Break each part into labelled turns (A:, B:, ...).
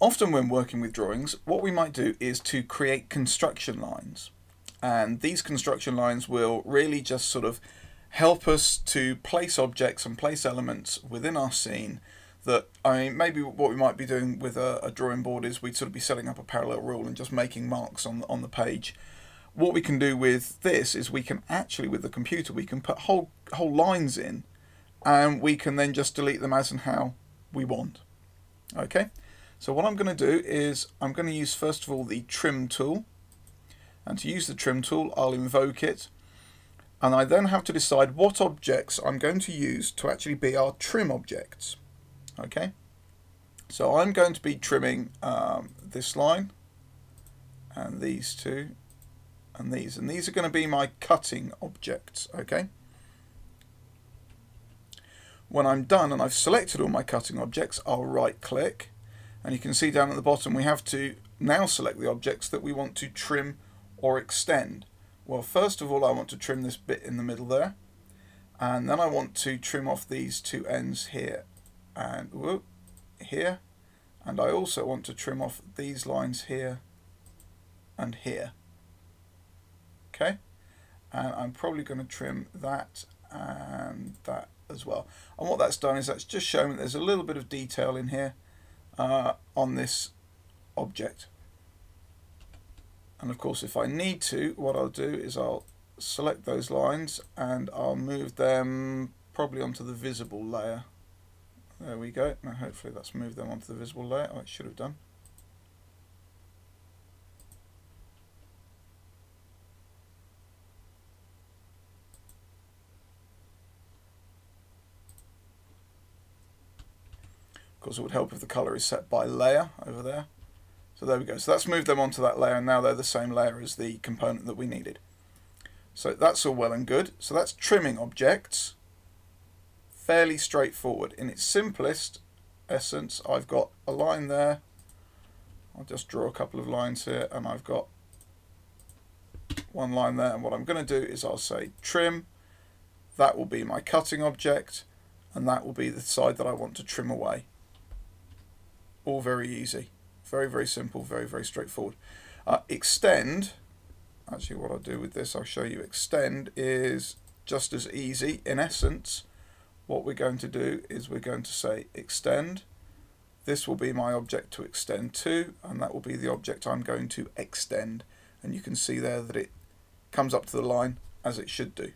A: often when working with drawings, what we might do is to create construction lines. And these construction lines will really just sort of help us to place objects and place elements within our scene that I mean maybe what we might be doing with a, a, drawing board is we'd sort of be setting up a parallel rule and just making marks on on the page. What we can do with this is we can actually with the computer we can put whole whole lines in and we can then just delete them as and how we want. Okay, so what I'm going to do is I'm going to use first of all the trim tool. And to use the trim tool I'll invoke it. And I then have to decide what objects I'm going to use to actually be our trim objects. Okay? So I'm going to be trimming um, this line. And these two. And these. And these are going to be my cutting objects. Okay? When I'm done and I've selected all my cutting objects I'll right click and you can see down at the bottom we have to now select the objects that we want to trim or extend. Well first of all I want to trim this bit in the middle there. And then I want to trim off these two ends here and whoop, here. And I also want to trim off these lines here and here. Okay? And I'm probably going to trim that and that as well. And what that's done is that's just shown that there's a little bit of detail in here uh, on this object and of course if I need to what I'll do is I'll select those lines and I'll move them probably onto the visible layer there we go. Now hopefully that's moved them onto the visible layer. Oh, should have done. Of course, it would help if the color is set by layer over there. So there we go. So that's moved them onto that layer, and now they're the same layer as the component that we needed. So that's all well and good. So that's trimming objects fairly straightforward. In its simplest essence, I've got a line there. I'll just draw a couple of lines here and I've got one line there and what I'm going to do is I'll say trim that will be my cutting object and that will be the side that I want to trim away all very easy very very simple very very straightforward uh, extend actually what I'll do with this I'll show you extend is just as easy in essence what we're going to do is we're going to say extend. This will be my object to extend to, and that will be the object I'm going to extend. And you can see there that it comes up to the line as it should do.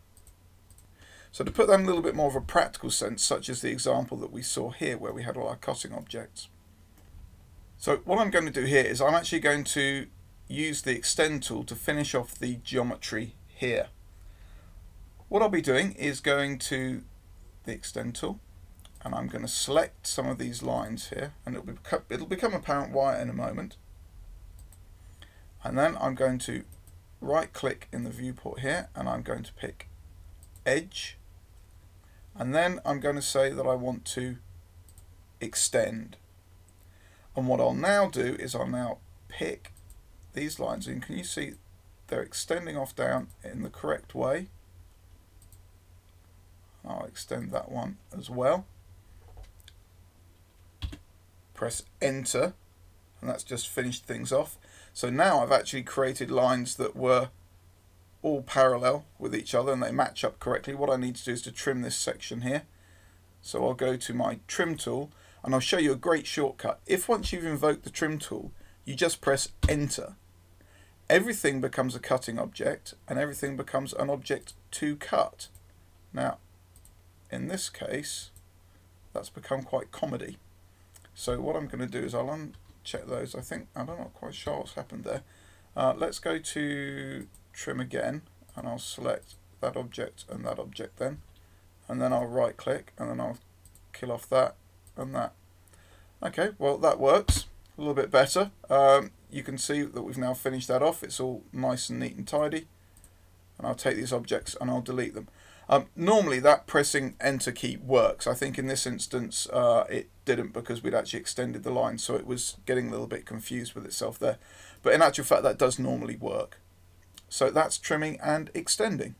A: So to put that in a little bit more of a practical sense, such as the example that we saw here where we had all our cutting objects. So what I'm going to do here is I'm actually going to use the extend tool to finish off the geometry here. What I'll be doing is going to the extend tool and I'm going to select some of these lines here and it'll, be, it'll become apparent why in a moment. And then I'm going to right click in the viewport here and I'm going to pick edge. And then I'm going to say that I want to extend and what I'll now do is I'll now pick these lines and can you see they're extending off down in the correct way I'll extend that one as well. Press enter and that's just finished things off. So now I've actually created lines that were all parallel with each other and they match up correctly. What I need to do is to trim this section here. So I'll go to my trim tool and I'll show you a great shortcut. If once you've invoked the trim tool, you just press enter, everything becomes a cutting object and everything becomes an object to cut. Now, in this case, that's become quite comedy. So what I'm going to do is I'll uncheck those. I think, I'm not quite sure what's happened there. Uh, let's go to trim again and I'll select that object and that object then. And then I'll right click and then I'll kill off that and that. Okay, well that works a little bit better. Um, you can see that we've now finished that off. It's all nice and neat and tidy. And I'll take these objects and I'll delete them. Um, normally that pressing enter key works. I think in this instance uh, it didn't because we'd actually extended the line so it was getting a little bit confused with itself there. But in actual fact that does normally work. So that's trimming and extending.